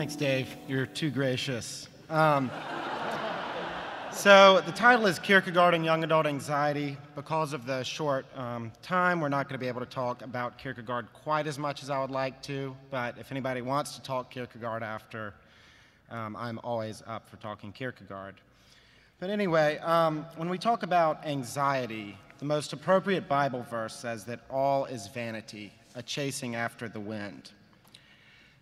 Thanks, Dave. You're too gracious. Um, so the title is Kierkegaard and Young Adult Anxiety. Because of the short um, time, we're not going to be able to talk about Kierkegaard quite as much as I would like to, but if anybody wants to talk Kierkegaard after, um, I'm always up for talking Kierkegaard. But anyway, um, when we talk about anxiety, the most appropriate Bible verse says that all is vanity, a chasing after the wind.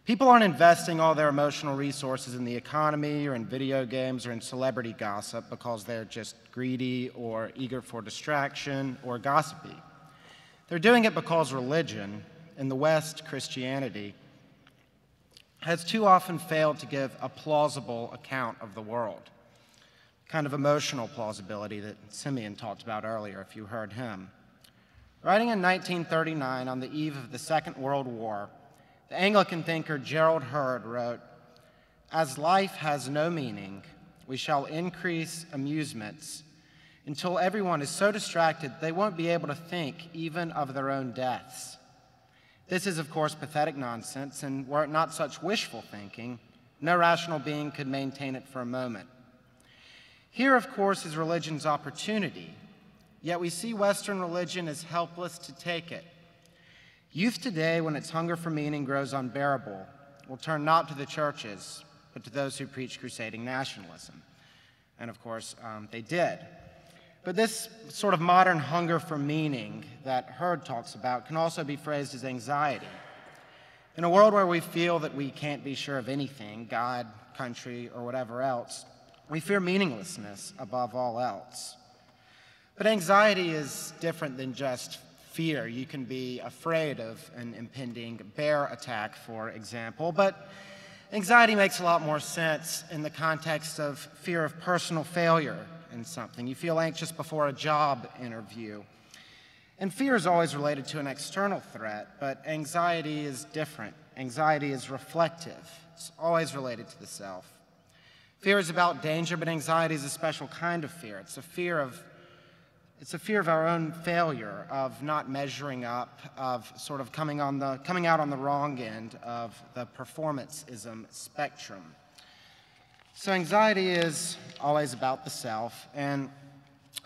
People aren't investing all their emotional resources in the economy or in video games or in celebrity gossip because they're just greedy or eager for distraction or gossipy. They're doing it because religion, in the West, Christianity, has too often failed to give a plausible account of the world. Kind of emotional plausibility that Simeon talked about earlier, if you heard him. Writing in 1939 on the eve of the Second World War, the Anglican thinker Gerald Heard wrote, As life has no meaning, we shall increase amusements until everyone is so distracted they won't be able to think even of their own deaths. This is, of course, pathetic nonsense, and were it not such wishful thinking, no rational being could maintain it for a moment. Here, of course, is religion's opportunity, yet we see Western religion as helpless to take it. Youth today, when its hunger for meaning grows unbearable, will turn not to the churches, but to those who preach crusading nationalism. And of course, um, they did. But this sort of modern hunger for meaning that Heard talks about can also be phrased as anxiety. In a world where we feel that we can't be sure of anything, God, country, or whatever else, we fear meaninglessness above all else. But anxiety is different than just fear. You can be afraid of an impending bear attack, for example, but anxiety makes a lot more sense in the context of fear of personal failure in something. You feel anxious before a job interview. And fear is always related to an external threat, but anxiety is different. Anxiety is reflective, it's always related to the self. Fear is about danger, but anxiety is a special kind of fear. It's a fear of it's a fear of our own failure, of not measuring up, of sort of coming, on the, coming out on the wrong end of the performanceism spectrum. So, anxiety is always about the self. And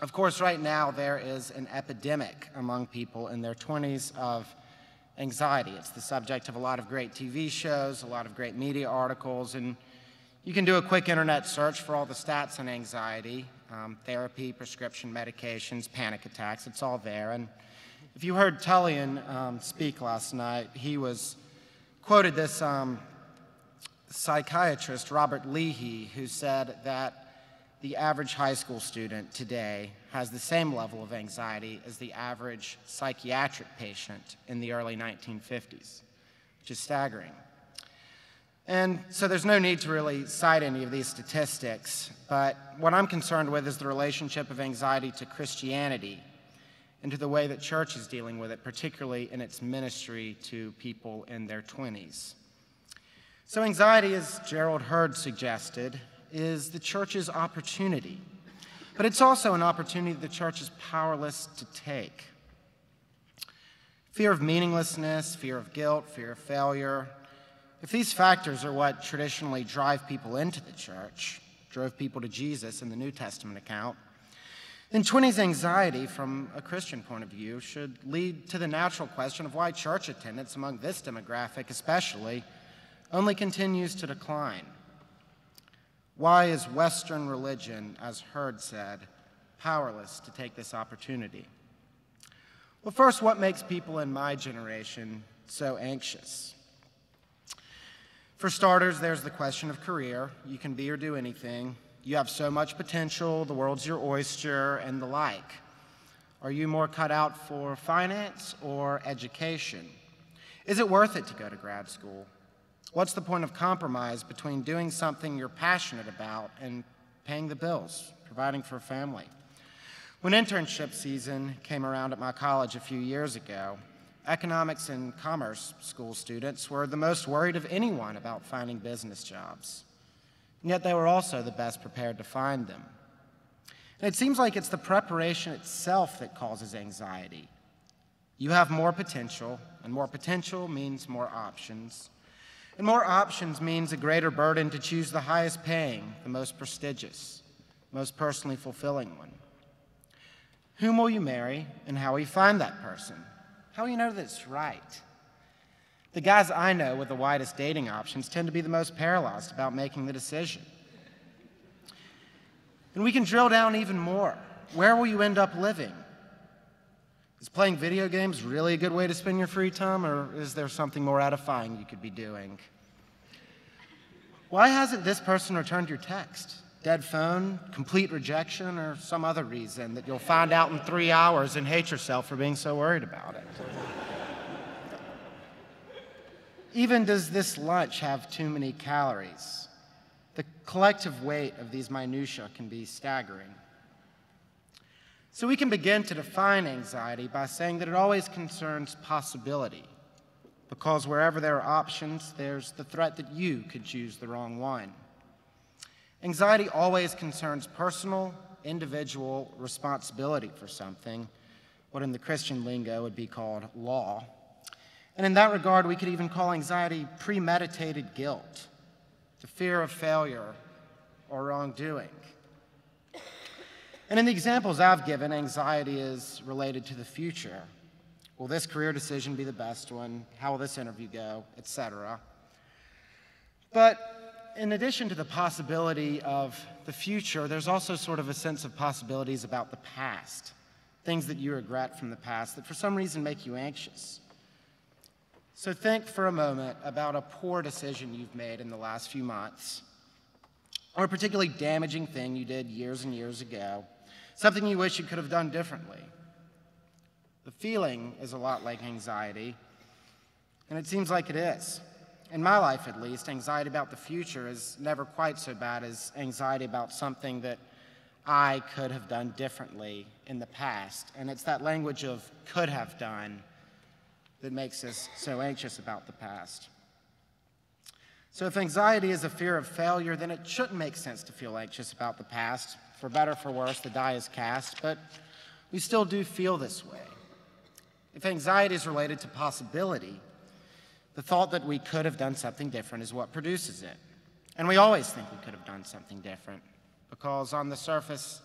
of course, right now, there is an epidemic among people in their 20s of anxiety. It's the subject of a lot of great TV shows, a lot of great media articles, and you can do a quick internet search for all the stats on anxiety um, therapy, prescription medications, panic attacks, it's all there. And if you heard Tullian um, speak last night, he was quoted this um, psychiatrist, Robert Leahy, who said that the average high school student today has the same level of anxiety as the average psychiatric patient in the early 1950s, which is staggering. And so there's no need to really cite any of these statistics, but what I'm concerned with is the relationship of anxiety to Christianity and to the way that church is dealing with it, particularly in its ministry to people in their 20s. So, anxiety, as Gerald Heard suggested, is the church's opportunity, but it's also an opportunity the church is powerless to take. Fear of meaninglessness, fear of guilt, fear of failure, if these factors are what traditionally drive people into the church, drove people to Jesus in the New Testament account, then 20s anxiety, from a Christian point of view, should lead to the natural question of why church attendance among this demographic, especially, only continues to decline. Why is Western religion, as Heard said, powerless to take this opportunity? Well, first, what makes people in my generation so anxious? For starters, there's the question of career. You can be or do anything. You have so much potential, the world's your oyster, and the like. Are you more cut out for finance or education? Is it worth it to go to grad school? What's the point of compromise between doing something you're passionate about and paying the bills, providing for a family? When internship season came around at my college a few years ago, economics and commerce school students were the most worried of anyone about finding business jobs. And yet they were also the best prepared to find them. And it seems like it's the preparation itself that causes anxiety. You have more potential, and more potential means more options. And more options means a greater burden to choose the highest paying, the most prestigious, most personally fulfilling one. Whom will you marry, and how will you find that person? How do you know that it's right? The guys I know with the widest dating options tend to be the most paralyzed about making the decision. And we can drill down even more. Where will you end up living? Is playing video games really a good way to spend your free time, or is there something more edifying you could be doing? Why hasn't this person returned your text? Dead phone, complete rejection, or some other reason that you'll find out in three hours and hate yourself for being so worried about it? Even does this lunch have too many calories? The collective weight of these minutiae can be staggering. So we can begin to define anxiety by saying that it always concerns possibility, because wherever there are options, there's the threat that you could choose the wrong one. Anxiety always concerns personal, individual responsibility for something, what in the Christian lingo would be called law. And in that regard, we could even call anxiety premeditated guilt, the fear of failure or wrongdoing. And in the examples I've given, anxiety is related to the future. Will this career decision be the best one? How will this interview go? Etc. But in addition to the possibility of the future, there's also sort of a sense of possibilities about the past, things that you regret from the past that for some reason make you anxious. So think for a moment about a poor decision you've made in the last few months, or a particularly damaging thing you did years and years ago, something you wish you could have done differently. The feeling is a lot like anxiety, and it seems like it is. In my life, at least, anxiety about the future is never quite so bad as anxiety about something that I could have done differently in the past. And it's that language of could have done that makes us so anxious about the past. So, if anxiety is a fear of failure, then it shouldn't make sense to feel anxious about the past. For better or for worse, the die is cast, but we still do feel this way. If anxiety is related to possibility, the thought that we could have done something different is what produces it. And we always think we could have done something different because, on the surface,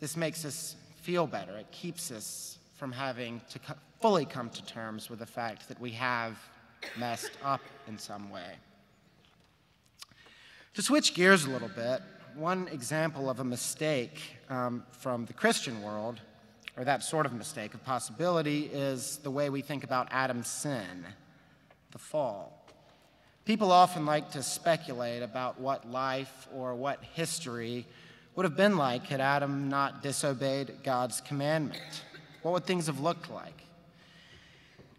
this makes us feel better. It keeps us from having to fully come to terms with the fact that we have messed up in some way. To switch gears a little bit, one example of a mistake um, from the Christian world, or that sort of mistake of possibility, is the way we think about Adam's sin, the fall. People often like to speculate about what life or what history would have been like had Adam not disobeyed God's commandment. What would things have looked like?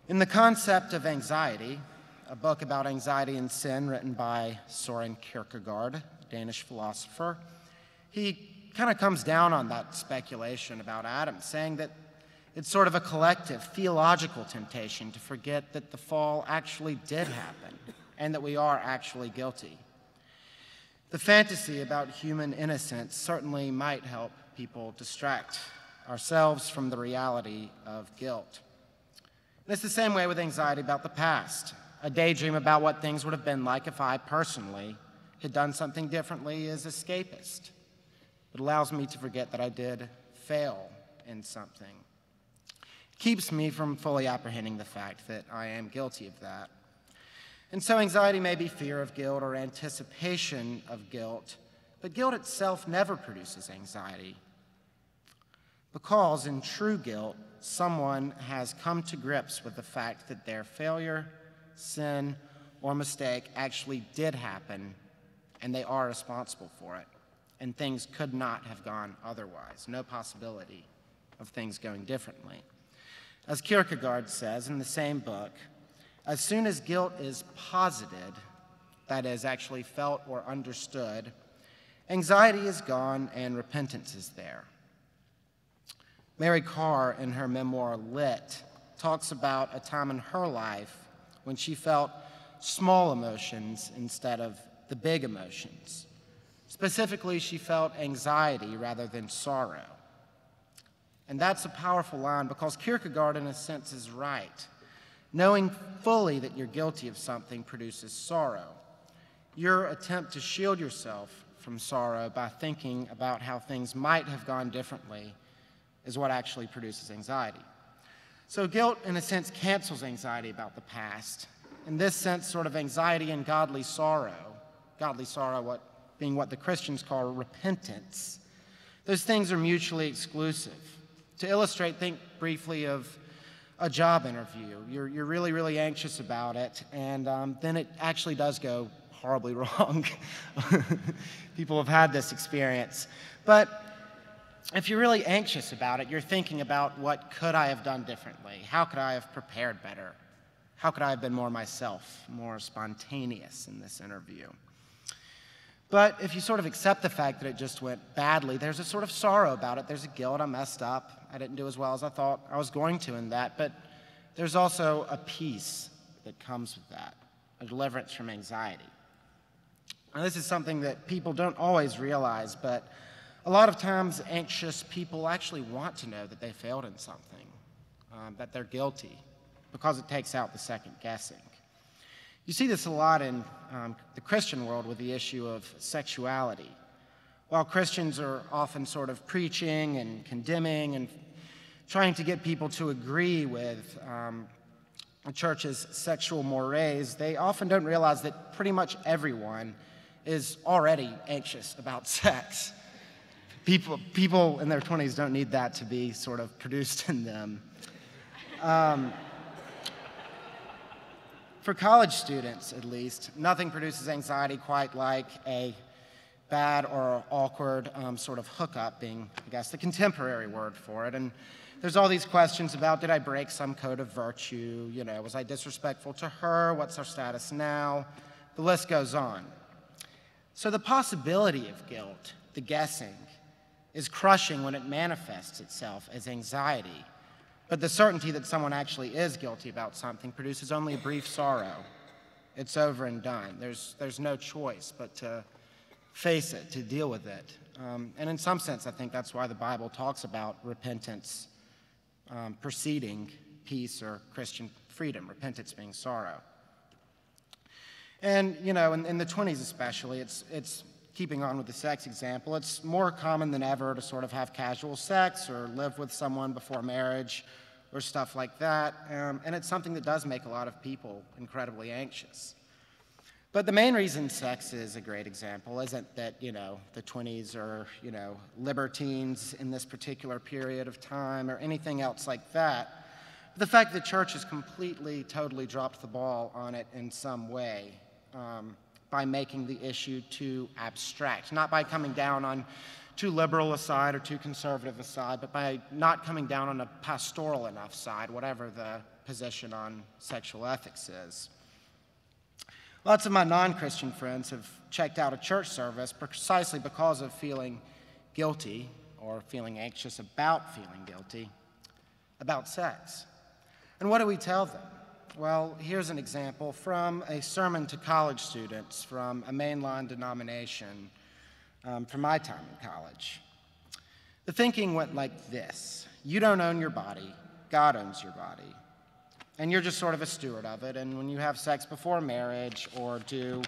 In The Concept of Anxiety, a book about anxiety and sin written by Soren Kierkegaard, Danish philosopher, he kind of comes down on that speculation about Adam, saying that it's sort of a collective theological temptation to forget that the fall actually did happen and that we are actually guilty. The fantasy about human innocence certainly might help people distract ourselves from the reality of guilt. And it's the same way with anxiety about the past. A daydream about what things would have been like if I personally had done something differently is escapist. It allows me to forget that I did fail in something. Keeps me from fully apprehending the fact that I am guilty of that. And so anxiety may be fear of guilt or anticipation of guilt, but guilt itself never produces anxiety. Because in true guilt, someone has come to grips with the fact that their failure, sin, or mistake actually did happen and they are responsible for it. And things could not have gone otherwise. No possibility of things going differently. As Kierkegaard says in the same book, as soon as guilt is posited, that is, actually felt or understood, anxiety is gone and repentance is there. Mary Karr, in her memoir Lit, talks about a time in her life when she felt small emotions instead of the big emotions. Specifically, she felt anxiety rather than sorrow. And that's a powerful line because Kierkegaard, in a sense, is right. Knowing fully that you're guilty of something produces sorrow. Your attempt to shield yourself from sorrow by thinking about how things might have gone differently is what actually produces anxiety. So, guilt, in a sense, cancels anxiety about the past. In this sense, sort of anxiety and godly sorrow, godly sorrow what, being what the Christians call repentance, those things are mutually exclusive. To illustrate, think briefly of a job interview. You're, you're really, really anxious about it, and um, then it actually does go horribly wrong. People have had this experience. But if you're really anxious about it, you're thinking about what could I have done differently? How could I have prepared better? How could I have been more myself, more spontaneous in this interview? But if you sort of accept the fact that it just went badly, there's a sort of sorrow about it. There's a guilt. I messed up. I didn't do as well as I thought I was going to in that. But there's also a peace that comes with that, a deliverance from anxiety. Now, this is something that people don't always realize, but a lot of times anxious people actually want to know that they failed in something, um, that they're guilty, because it takes out the second guessing. You see this a lot in um, the Christian world with the issue of sexuality. While Christians are often sort of preaching and condemning and trying to get people to agree with um, the church's sexual mores, they often don't realize that pretty much everyone is already anxious about sex. People, people in their 20s don't need that to be sort of produced in them. Um, for college students, at least, nothing produces anxiety quite like a bad or awkward um, sort of hookup, being, I guess, the contemporary word for it. And there's all these questions about did I break some code of virtue? You know, was I disrespectful to her? What's our status now? The list goes on. So the possibility of guilt, the guessing, is crushing when it manifests itself as anxiety but the certainty that someone actually is guilty about something produces only a brief sorrow. It's over and done. There's, there's no choice but to face it, to deal with it. Um, and in some sense, I think that's why the Bible talks about repentance um, preceding peace or Christian freedom, repentance being sorrow. And, you know, in, in the 20s especially, it's, it's keeping on with the sex example, it's more common than ever to sort of have casual sex or live with someone before marriage or stuff like that. Um, and it's something that does make a lot of people incredibly anxious. But the main reason sex is a great example isn't that, you know, the 20s are, you know, libertines in this particular period of time or anything else like that. The fact that the church has completely, totally dropped the ball on it in some way. Um, by making the issue too abstract, not by coming down on too liberal a side or too conservative a side, but by not coming down on a pastoral enough side, whatever the position on sexual ethics is. Lots of my non Christian friends have checked out a church service precisely because of feeling guilty or feeling anxious about feeling guilty about sex. And what do we tell them? Well, here's an example from a sermon to college students from a mainline denomination um, from my time in college. The thinking went like this You don't own your body, God owns your body. And you're just sort of a steward of it. And when you have sex before marriage or do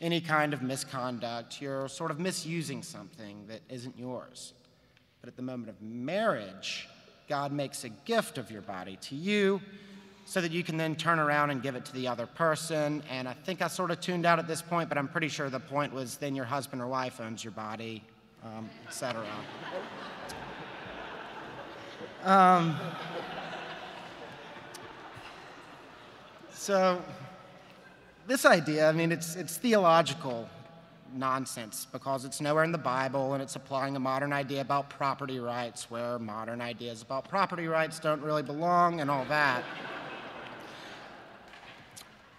any kind of misconduct, you're sort of misusing something that isn't yours. But at the moment of marriage, God makes a gift of your body to you so that you can then turn around and give it to the other person. And I think I sort of tuned out at this point, but I'm pretty sure the point was then your husband or wife owns your body, um, etc. Um, so this idea, I mean, it's, it's theological nonsense because it's nowhere in the Bible and it's applying a modern idea about property rights where modern ideas about property rights don't really belong and all that.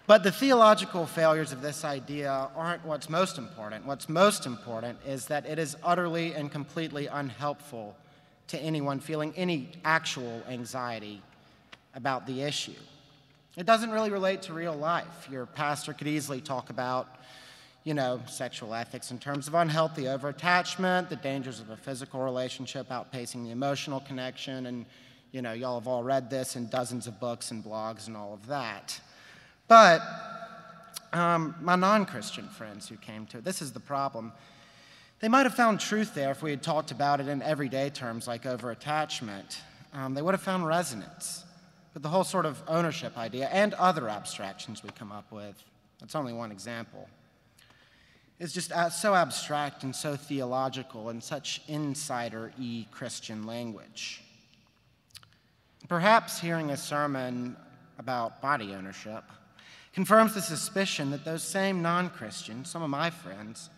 But the theological failures of this idea aren't what's most important. What's most important is that it is utterly and completely unhelpful to anyone feeling any actual anxiety about the issue. It doesn't really relate to real life. Your pastor could easily talk about, you know, sexual ethics in terms of unhealthy overattachment, the dangers of a physical relationship outpacing the emotional connection, and you know, y'all have all read this in dozens of books and blogs and all of that. But um, my non Christian friends who came to it, this is the problem. They might have found truth there if we had talked about it in everyday terms like over attachment. Um, they would have found resonance. But the whole sort of ownership idea and other abstractions we come up with, that's only one example, is just uh, so abstract and so theological and such insider y Christian language. Perhaps hearing a sermon about body ownership confirms the suspicion that those same non Christians, some of my friends,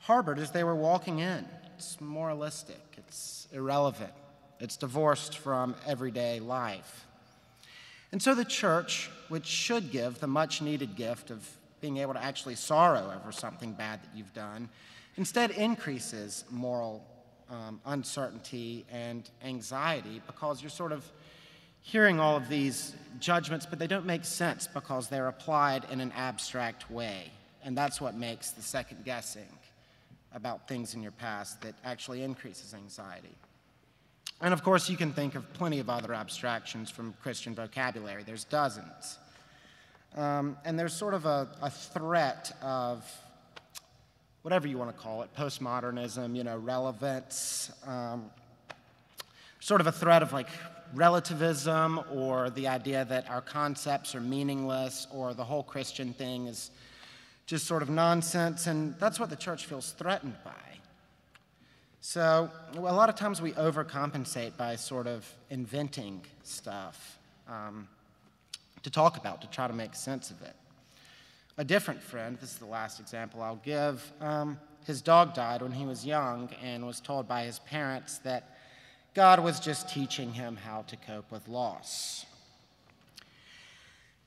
harbored as they were walking in. It's moralistic, it's irrelevant, it's divorced from everyday life. And so the church, which should give the much needed gift of being able to actually sorrow over something bad that you've done, instead increases moral um, uncertainty and anxiety because you're sort of hearing all of these judgments, but they don't make sense because they're applied in an abstract way. And that's what makes the second guessing about things in your past that actually increases anxiety. And of course, you can think of plenty of other abstractions from Christian vocabulary. There's dozens. Um, and there's sort of a, a, threat of whatever you want to call it postmodernism, you know, relevance, um, sort of a threat of like relativism or the idea that our concepts are meaningless or the whole Christian thing is just sort of nonsense. And that's what the church feels threatened by. So, a lot of times we overcompensate by sort of inventing stuff um, to talk about, to try to make sense of it. A different friend, this is the last example I'll give, um, his dog died when he was young and was told by his parents that God was just teaching him how to cope with loss.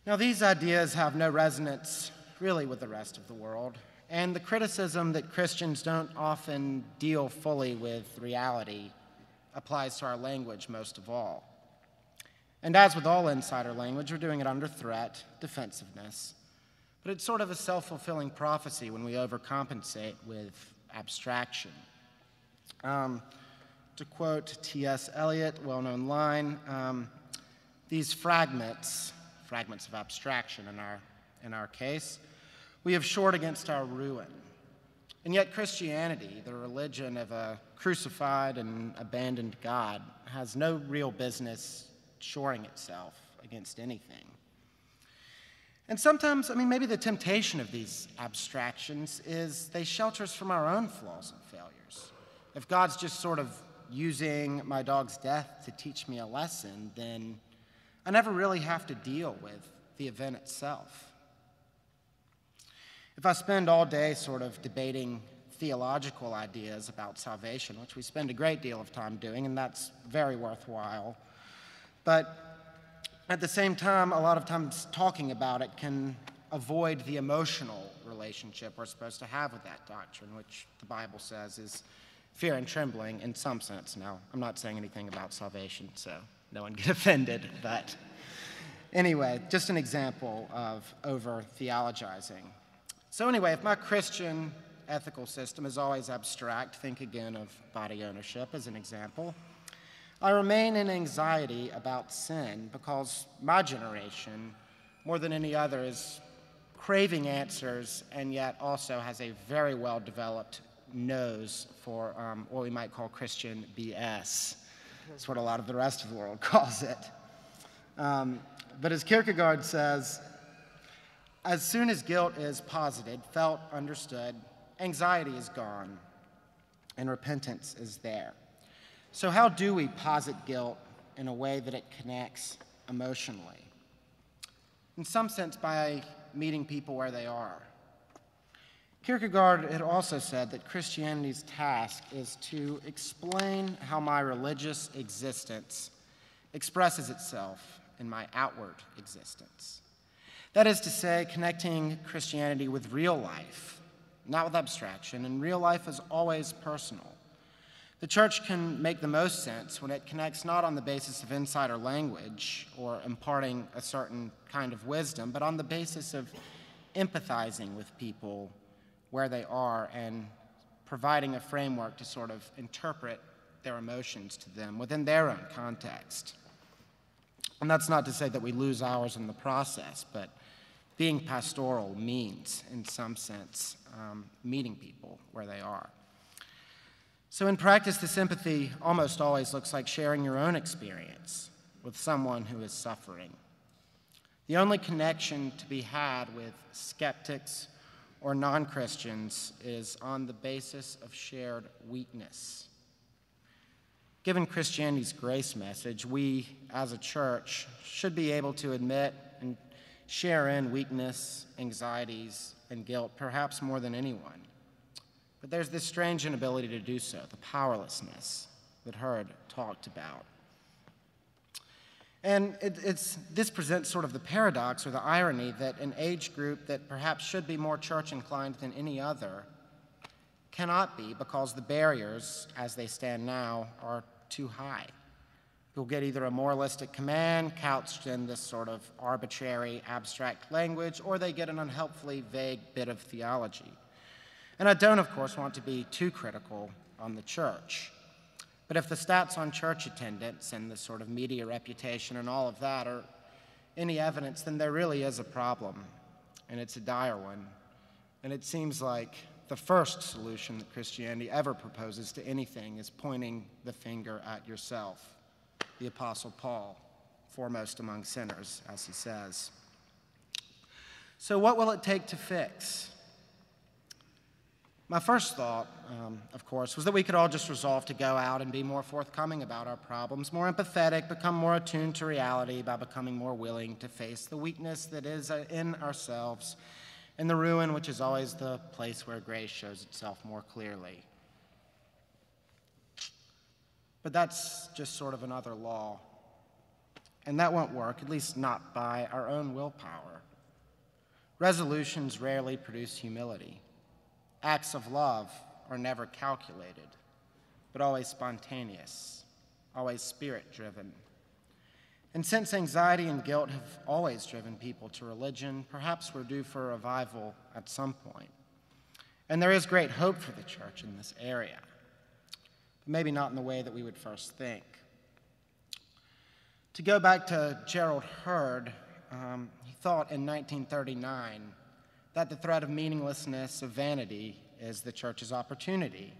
Now, these ideas have no resonance really with the rest of the world, and the criticism that Christians don't often deal fully with reality applies to our language most of all. And as with all insider language, we're doing it under threat, defensiveness. But it's sort of a self fulfilling prophecy when we overcompensate with abstraction. Um, to quote T.S. Eliot, well known line, um, these fragments, fragments of abstraction in our, in our case, we have shored against our ruin. And yet, Christianity, the religion of a crucified and abandoned God, has no real business shoring itself against anything. And sometimes, I mean, maybe the temptation of these abstractions is they shelter us from our own flaws and failures. If God's just sort of using my dog's death to teach me a lesson, then I never really have to deal with the event itself. If I spend all day sort of debating theological ideas about salvation, which we spend a great deal of time doing, and that's very worthwhile, but at the same time, a lot of times talking about it can avoid the emotional relationship we're supposed to have with that doctrine, which the Bible says is fear and trembling in some sense. Now, I'm not saying anything about salvation, so no one get offended, but anyway, just an example of over theologizing. So, anyway, if my Christian ethical system is always abstract, think again of body ownership as an example. I remain in anxiety about sin because my generation, more than any other, is craving answers and yet also has a very well developed nose for um, what we might call Christian BS. That's what a lot of the rest of the world calls it. Um, but as Kierkegaard says, as soon as guilt is posited, felt, understood, anxiety is gone, and repentance is there. So, how do we posit guilt in a way that it connects emotionally? In some sense, by meeting people where they are. Kierkegaard had also said that Christianity's task is to explain how my religious existence expresses itself in my outward existence. That is to say, connecting Christianity with real life, not with abstraction, and real life is always personal. The church can make the most sense when it connects not on the basis of insider language or imparting a certain kind of wisdom, but on the basis of empathizing with people where they are and providing a framework to sort of interpret their emotions to them within their own context. And that's not to say that we lose ours in the process, but being pastoral means, in some sense, um, meeting people where they are. So, in practice, the sympathy almost always looks like sharing your own experience with someone who is suffering. The only connection to be had with skeptics or non Christians is on the basis of shared weakness. Given Christianity's grace message, we as a church should be able to admit and share in weakness, anxieties, and guilt, perhaps more than anyone. But there's this strange inability to do so, the powerlessness that Heard talked about. And it, it's, this presents sort of the paradox or the irony that an age group that perhaps should be more church inclined than any other cannot be because the barriers, as they stand now, are too high. You'll get either a moralistic command couched in this sort of arbitrary, abstract language, or they get an unhelpfully vague bit of theology. And I don't, of course, want to be too critical on the church. But if the stats on church attendance and the sort of media reputation and all of that are any evidence, then there really is a problem, and it's a dire one. And it seems like the first solution that Christianity ever proposes to anything is pointing the finger at yourself. The Apostle Paul, foremost among sinners, as he says. So, what will it take to fix? My first thought, um, of course, was that we could all just resolve to go out and be more forthcoming about our problems, more empathetic, become more attuned to reality by becoming more willing to face the weakness that is uh, in ourselves and the ruin, which is always the place where grace shows itself more clearly. But that's just sort of another law. And that won't work, at least not by our own willpower. Resolutions rarely produce humility. Acts of love are never calculated, but always spontaneous, always spirit driven. And since anxiety and guilt have always driven people to religion, perhaps we're due for a revival at some point. And there is great hope for the church in this area, maybe not in the way that we would first think. To go back to Gerald Heard, um, he thought in 1939 that the threat of meaninglessness, of vanity, is the church's opportunity.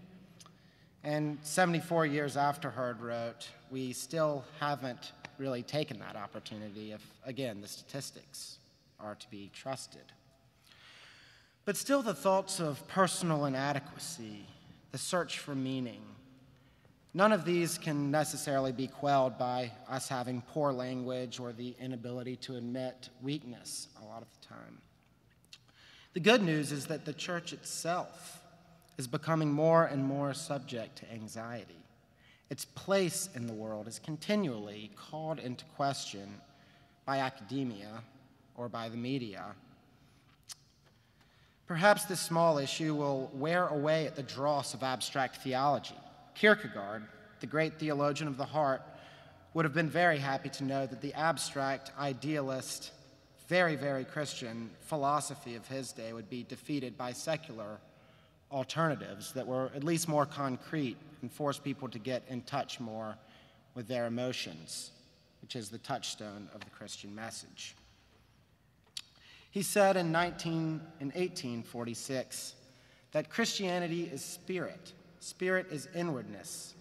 And 74 years after Heard wrote, we still haven't really taken that opportunity if, again, the statistics are to be trusted. But still, the thoughts of personal inadequacy, the search for meaning, none of these can necessarily be quelled by us having poor language or the inability to admit weakness a lot of the time. The good news is that the church itself is becoming more and more subject to anxiety. Its place in the world is continually called into question by academia or by the media. Perhaps this small issue will wear away at the dross of abstract theology. Kierkegaard, the great theologian of the heart, would have been very happy to know that the abstract, idealist, very, very Christian philosophy of his day would be defeated by secular alternatives that were at least more concrete and forced people to get in touch more with their emotions, which is the touchstone of the Christian message. He said in, 19, in 1846 that Christianity is spirit, spirit is inwardness,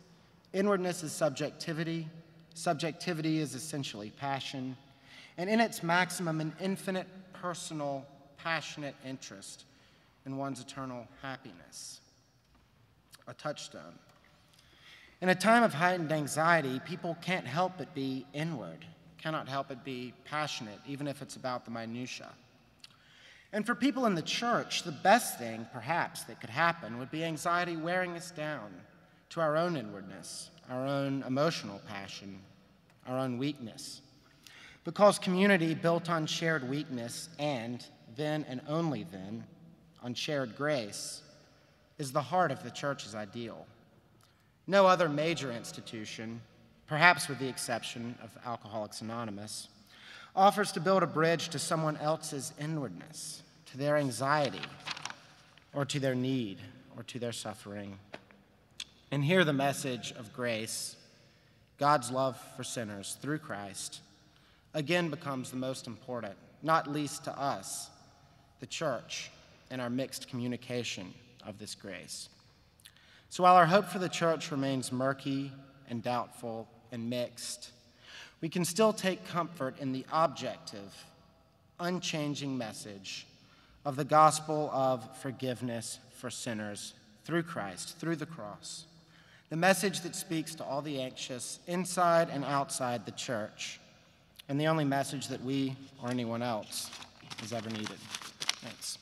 inwardness is subjectivity, subjectivity is essentially passion, and in its maximum, an infinite personal, passionate interest in one's eternal happiness. A touchstone. In a time of heightened anxiety, people can't help but be inward, cannot help but be passionate, even if it's about the minutiae. And for people in the church, the best thing, perhaps, that could happen would be anxiety wearing us down to our own inwardness, our own emotional passion, our own weakness. Because community built on shared weakness and, then and only then, on shared grace is the heart of the church's ideal. No other major institution, perhaps with the exception of Alcoholics Anonymous, offers to build a bridge to someone else's inwardness, to their anxiety, or to their need, or to their suffering. And hear the message of grace, God's love for sinners through Christ, again becomes the most important, not least to us, the church, in our mixed communication of this grace. So while our hope for the church remains murky and doubtful and mixed, we can still take comfort in the objective, unchanging message of the gospel of forgiveness for sinners through Christ, through the cross. The message that speaks to all the anxious inside and outside the church, and the only message that we or anyone else has ever needed. Thanks.